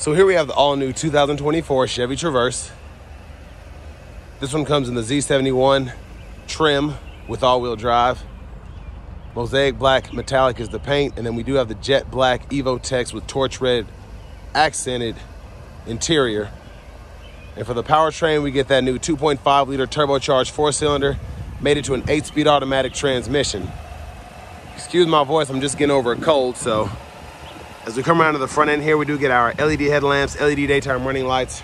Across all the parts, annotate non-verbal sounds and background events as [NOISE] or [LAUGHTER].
So here we have the all new 2024 Chevy Traverse. This one comes in the Z71 trim with all wheel drive. Mosaic black metallic is the paint. And then we do have the jet black Evo Tex with torch red accented interior. And for the powertrain, we get that new 2.5 liter turbocharged four cylinder, made it to an eight speed automatic transmission. Excuse my voice, I'm just getting over a cold, so as we come around to the front end here, we do get our LED headlamps, LED daytime running lights.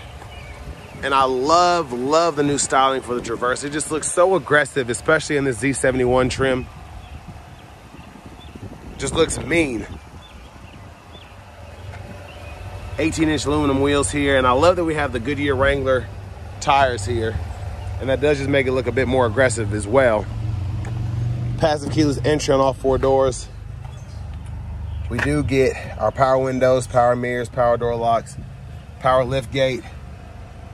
And I love, love the new styling for the Traverse. It just looks so aggressive, especially in the Z71 trim. Just looks mean. 18 inch aluminum wheels here. And I love that we have the Goodyear Wrangler tires here. And that does just make it look a bit more aggressive as well. Passive keyless entry on all four doors. We do get our power windows, power mirrors, power door locks, power lift gate,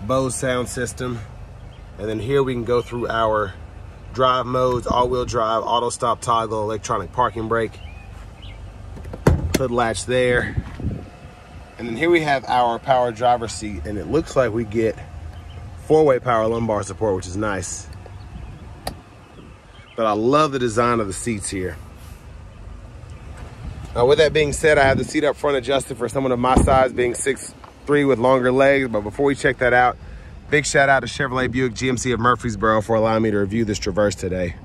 Bose sound system. And then here we can go through our drive modes, all-wheel drive, auto stop toggle, electronic parking brake, hood latch there. And then here we have our power driver seat and it looks like we get four-way power lumbar support, which is nice. But I love the design of the seats here. Now, with that being said, I have the seat up front adjusted for someone of my size, being 6'3", with longer legs. But before we check that out, big shout out to Chevrolet Buick GMC of Murfreesboro for allowing me to review this Traverse today.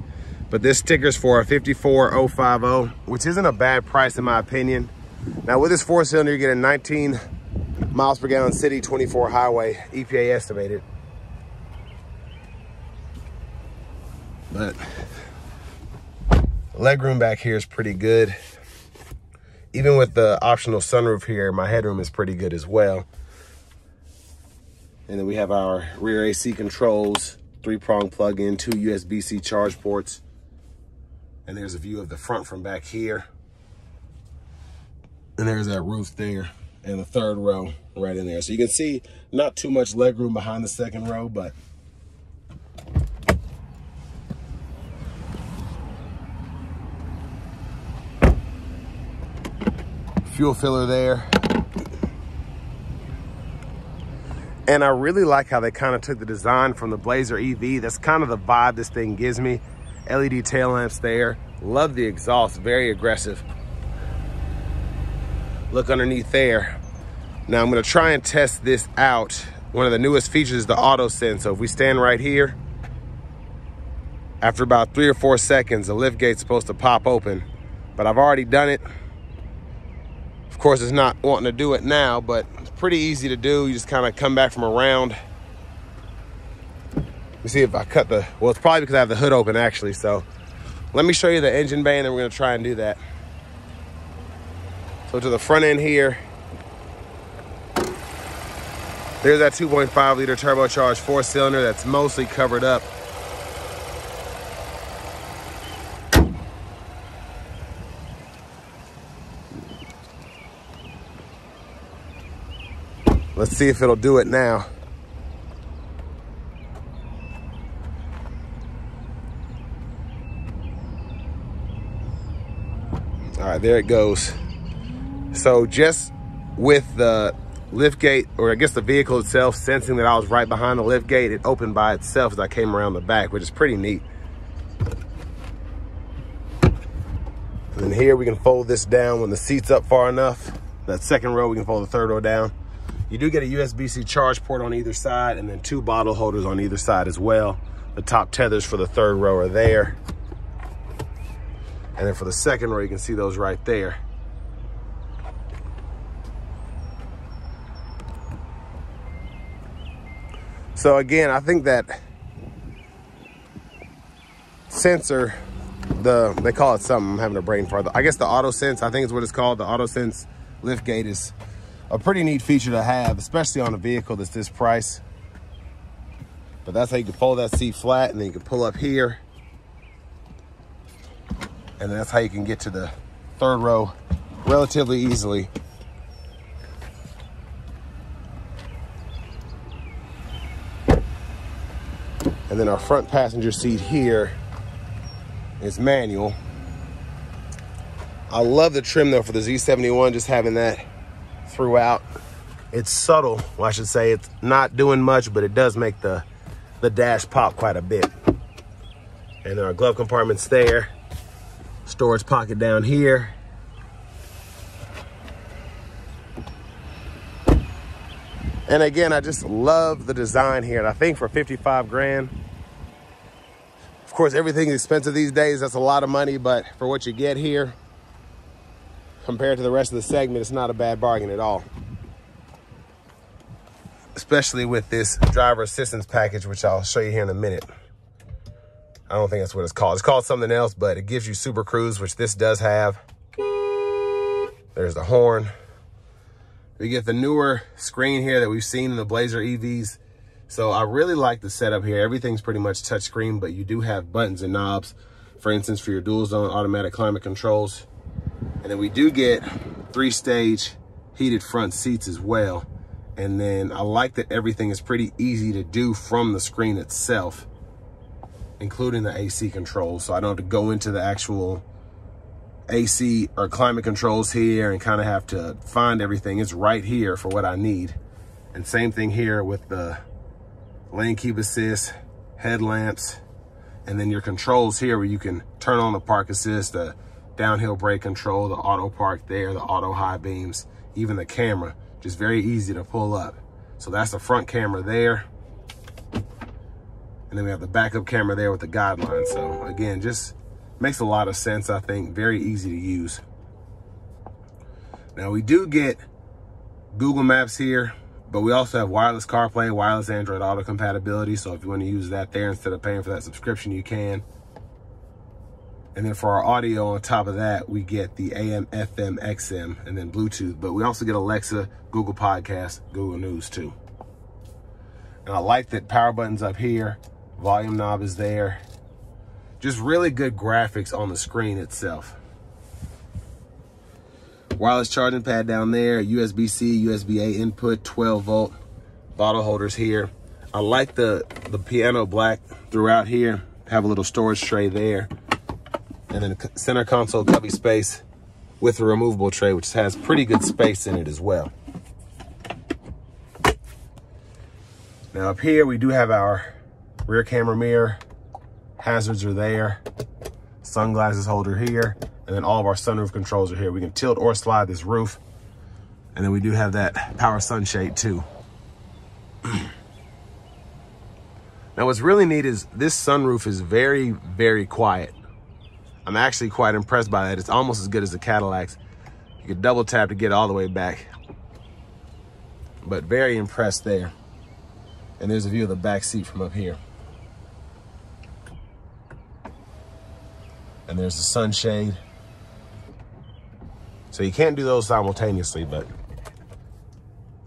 But this sticker's for a 54050, which isn't a bad price in my opinion. Now with this four cylinder, you get a 19 miles per gallon city, 24 highway, EPA estimated. But legroom back here is pretty good even with the optional sunroof here, my headroom is pretty good as well. And then we have our rear AC controls, three-prong plug-in, two USB-C charge ports. And there's a view of the front from back here. And there's that roof there and the third row right in there. So you can see not too much leg room behind the second row, but fuel filler there. And I really like how they kind of took the design from the Blazer EV. That's kind of the vibe this thing gives me. LED tail lamps there. Love the exhaust, very aggressive. Look underneath there. Now I'm gonna try and test this out. One of the newest features is the auto sense. So if we stand right here, after about three or four seconds, the lift gate's supposed to pop open. But I've already done it. Of course, it's not wanting to do it now, but it's pretty easy to do. You just kind of come back from around. Let me see if I cut the, well, it's probably because I have the hood open actually. So let me show you the engine bay and then we're gonna try and do that. So to the front end here, there's that 2.5 liter turbocharged four cylinder that's mostly covered up Let's see if it'll do it now. All right, there it goes. So just with the lift gate, or I guess the vehicle itself, sensing that I was right behind the lift gate, it opened by itself as I came around the back, which is pretty neat. And here we can fold this down when the seat's up far enough. That second row, we can fold the third row down. You do get a USB-C charge port on either side and then two bottle holders on either side as well. The top tethers for the third row are there. And then for the second row, you can see those right there. So again, I think that sensor, the they call it something, I'm having a brain fart. I guess the auto sense, I think is what it's called. The auto sense lift gate is a pretty neat feature to have, especially on a vehicle that's this price. But that's how you can fold that seat flat and then you can pull up here. And that's how you can get to the third row relatively easily. And then our front passenger seat here is manual. I love the trim though for the Z71, just having that throughout. It's subtle, well, I should say it's not doing much, but it does make the, the dash pop quite a bit. And our glove compartment's there. Storage pocket down here. And again, I just love the design here. And I think for 55 grand, of course, everything's expensive these days. That's a lot of money, but for what you get here, compared to the rest of the segment, it's not a bad bargain at all. Especially with this driver assistance package, which I'll show you here in a minute. I don't think that's what it's called. It's called something else, but it gives you Super Cruise, which this does have. There's the horn. We get the newer screen here that we've seen in the Blazer EVs. So I really like the setup here. Everything's pretty much touchscreen, but you do have buttons and knobs. For instance, for your dual zone automatic climate controls. And then we do get three stage heated front seats as well. And then I like that everything is pretty easy to do from the screen itself, including the AC controls. So I don't have to go into the actual AC or climate controls here and kind of have to find everything. It's right here for what I need. And same thing here with the lane keep assist, headlamps, and then your controls here where you can turn on the park assist, the downhill brake control, the auto park there, the auto high beams, even the camera, just very easy to pull up. So that's the front camera there. And then we have the backup camera there with the guidelines. So again, just Makes a lot of sense, I think. Very easy to use. Now we do get Google Maps here, but we also have wireless CarPlay, wireless Android Auto compatibility. So if you want to use that there instead of paying for that subscription, you can. And then for our audio on top of that, we get the AM, FM, XM, and then Bluetooth. But we also get Alexa, Google Podcast, Google News too. And I like that power button's up here. Volume knob is there just really good graphics on the screen itself. Wireless charging pad down there, USB-C, USB-A input, 12 volt, bottle holders here. I like the, the piano black throughout here. Have a little storage tray there. And then center console cubby space with a removable tray, which has pretty good space in it as well. Now up here, we do have our rear camera mirror, hazards are there, sunglasses holder here, and then all of our sunroof controls are here. We can tilt or slide this roof. And then we do have that power sunshade too. [CLEARS THROAT] now what's really neat is this sunroof is very, very quiet. I'm actually quite impressed by that. It's almost as good as the Cadillacs. You can double tap to get all the way back. But very impressed there. And there's a view of the back seat from up here. and there's the sunshade. So you can't do those simultaneously, but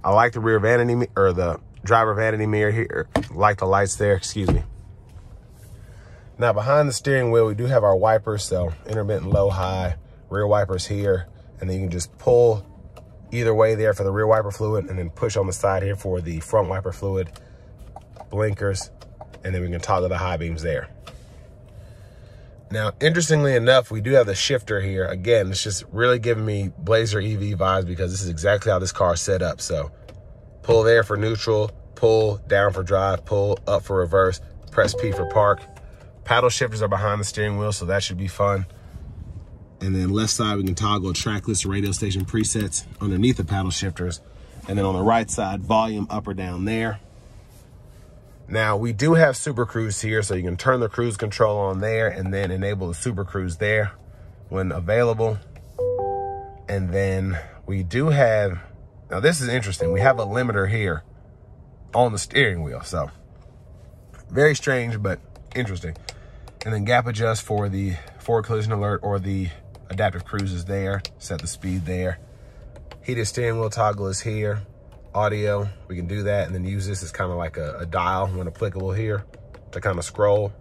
I like the rear vanity or the driver vanity mirror here. Like the lights there, excuse me. Now behind the steering wheel, we do have our wipers, so intermittent low, high, rear wipers here, and then you can just pull either way there for the rear wiper fluid and then push on the side here for the front wiper fluid, blinkers, and then we can toggle the high beams there. Now, interestingly enough, we do have the shifter here. Again, it's just really giving me Blazer EV vibes because this is exactly how this car is set up. So pull there for neutral, pull down for drive, pull up for reverse, press P for park. Paddle shifters are behind the steering wheel, so that should be fun. And then left side, we can toggle trackless radio station presets underneath the paddle shifters. And then on the right side, volume up or down there. Now we do have Super Cruise here, so you can turn the cruise control on there and then enable the Super Cruise there when available. And then we do have, now this is interesting. We have a limiter here on the steering wheel. So very strange, but interesting. And then gap adjust for the forward collision alert or the adaptive cruise is there. Set the speed there. Heated steering wheel toggle is here audio. We can do that and then use this as kind of like a, a dial when applicable here to kind of scroll.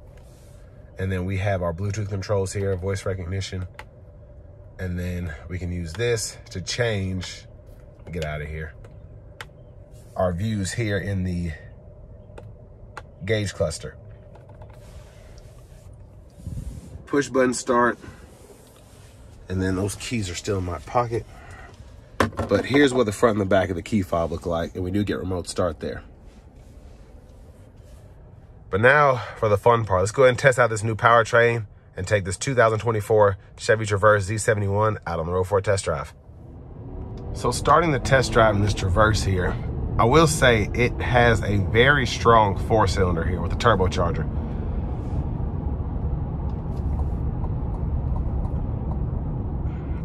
And then we have our Bluetooth controls here, voice recognition. And then we can use this to change, get out of here, our views here in the gauge cluster. Push button start. And then those keys are still in my pocket. But here's what the front and the back of the key fob look like, and we do get remote start there. But now for the fun part. Let's go ahead and test out this new powertrain and take this 2024 Chevy Traverse Z71 out on the road for a test drive. So starting the test drive in this Traverse here, I will say it has a very strong four cylinder here with a turbocharger.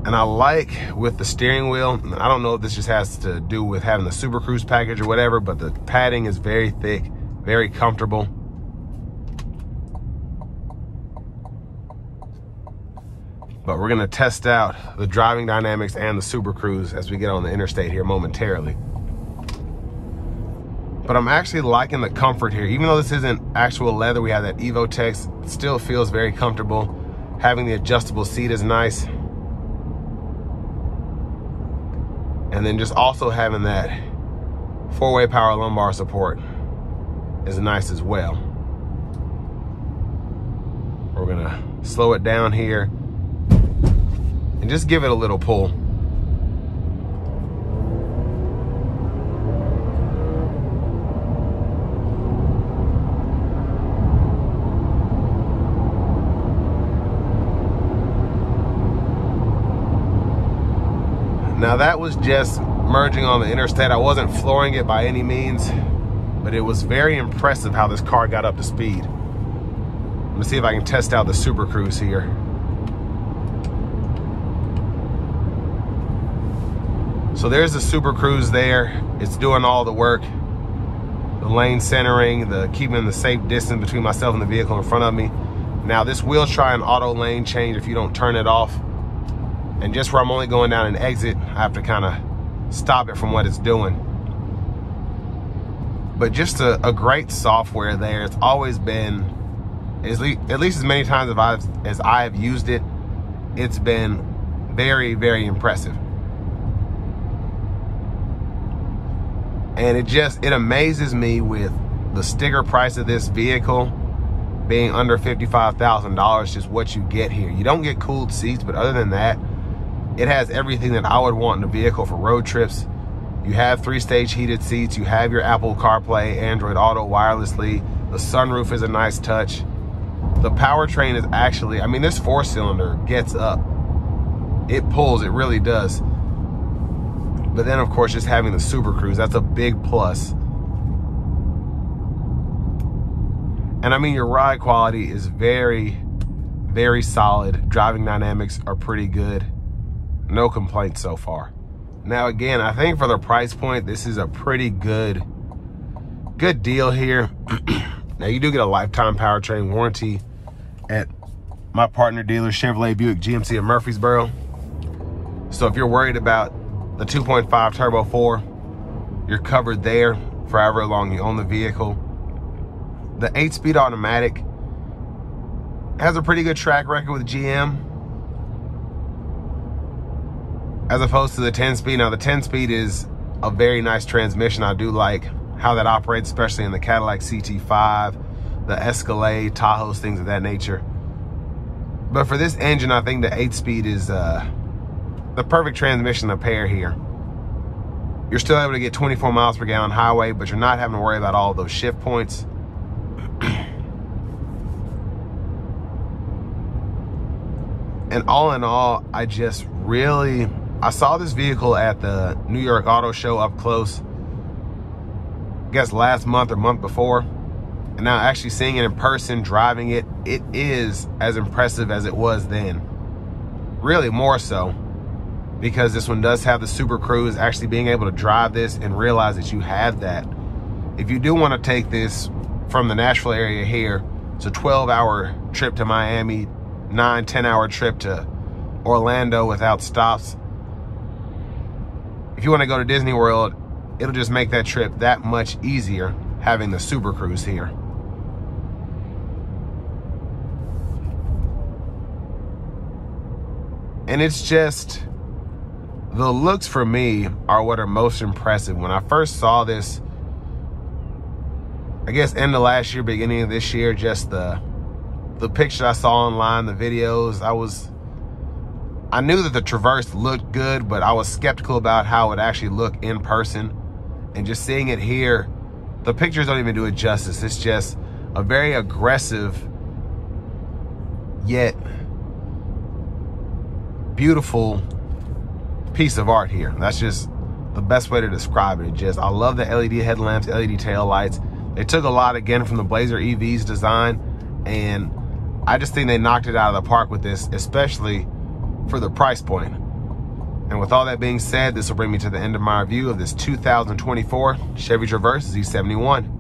And I like with the steering wheel, I don't know if this just has to do with having the Super Cruise package or whatever, but the padding is very thick, very comfortable. But we're gonna test out the driving dynamics and the Super Cruise as we get on the interstate here momentarily. But I'm actually liking the comfort here. Even though this isn't actual leather, we have that Evotex, it still feels very comfortable. Having the adjustable seat is nice. And then just also having that four-way power lumbar support is nice as well. We're gonna slow it down here and just give it a little pull. Now that was just merging on the interstate. I wasn't flooring it by any means, but it was very impressive how this car got up to speed. Let me see if I can test out the Super Cruise here. So there's the Super Cruise there. It's doing all the work. The lane centering, the keeping the safe distance between myself and the vehicle in front of me. Now this will try an auto lane change if you don't turn it off. And just where I'm only going down an exit, I have to kind of stop it from what it's doing. But just a, a great software there. It's always been, at least, at least as many times as I've, as I've used it, it's been very, very impressive. And it just, it amazes me with the sticker price of this vehicle being under $55,000, just what you get here. You don't get cooled seats, but other than that, it has everything that I would want in a vehicle for road trips. You have three-stage heated seats. You have your Apple CarPlay, Android Auto wirelessly. The sunroof is a nice touch. The powertrain is actually, I mean, this four-cylinder gets up. It pulls, it really does. But then, of course, just having the Super Cruise, that's a big plus. And I mean, your ride quality is very, very solid. Driving dynamics are pretty good. No complaints so far. Now, again, I think for the price point, this is a pretty good, good deal here. [CLEARS THROAT] now, you do get a lifetime powertrain warranty at my partner dealer, Chevrolet Buick GMC of Murfreesboro. So if you're worried about the 2.5 Turbo 4, you're covered there for however long you own the vehicle. The 8-speed automatic has a pretty good track record with GM as opposed to the 10 speed. Now the 10 speed is a very nice transmission. I do like how that operates, especially in the Cadillac CT5, the Escalade, Tahoes, things of that nature. But for this engine, I think the 8-speed is uh, the perfect transmission to pair here. You're still able to get 24 miles per gallon highway, but you're not having to worry about all those shift points. [CLEARS THROAT] and all in all, I just really I saw this vehicle at the New York Auto Show up close, I guess last month or month before. And now actually seeing it in person, driving it, it is as impressive as it was then. Really more so because this one does have the Super Cruise, actually being able to drive this and realize that you have that. If you do want to take this from the Nashville area here, it's a 12 hour trip to Miami, nine, 10 hour trip to Orlando without stops if you want to go to Disney World, it'll just make that trip that much easier having the Super Cruise here. And it's just, the looks for me are what are most impressive. When I first saw this, I guess end of last year, beginning of this year, just the the picture I saw online, the videos, I was I knew that the Traverse looked good, but I was skeptical about how it actually looked in person. And just seeing it here, the pictures don't even do it justice. It's just a very aggressive, yet beautiful piece of art here. That's just the best way to describe it. it. Just I love the LED headlamps, LED tail lights. They took a lot again from the Blazer EV's design, and I just think they knocked it out of the park with this, especially for the price point. And with all that being said, this will bring me to the end of my review of this 2024 Chevy Traverse Z71.